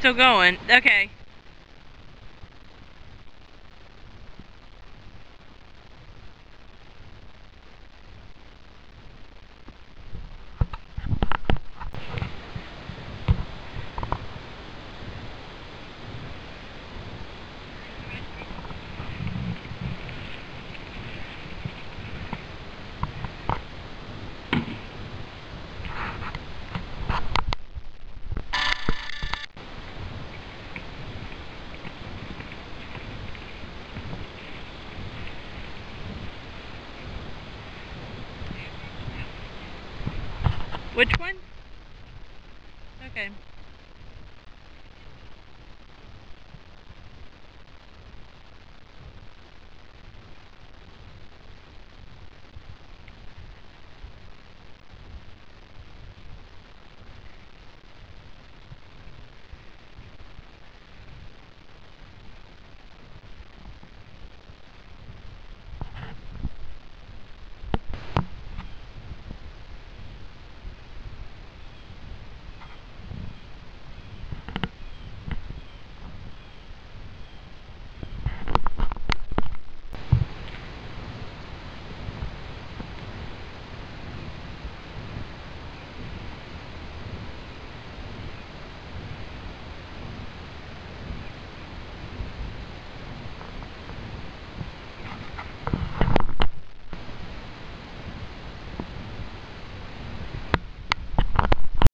still going. Okay. Which one? Okay.